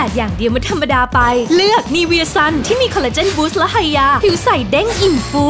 ดดอย่างเดียวมันธรรมดาไป เลือกนีเวียซันที่มีคอลลาเจนบูสต์และไฮยา ผิวใสเด้งอิ่มฟู